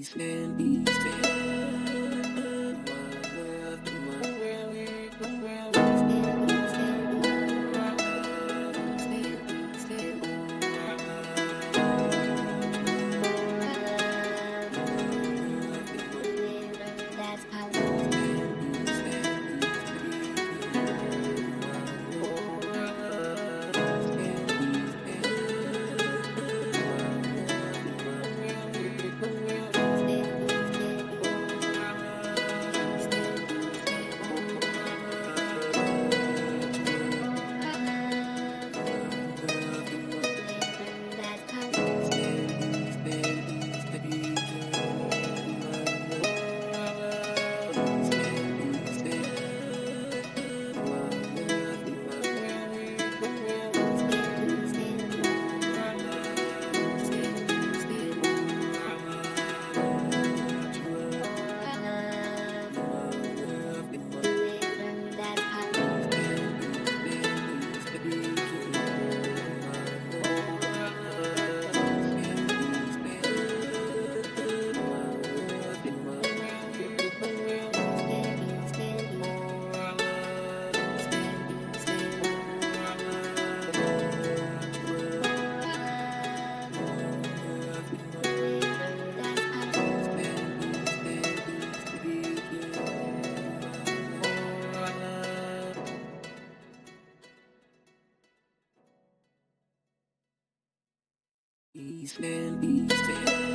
days, ten days, ten. East and East End.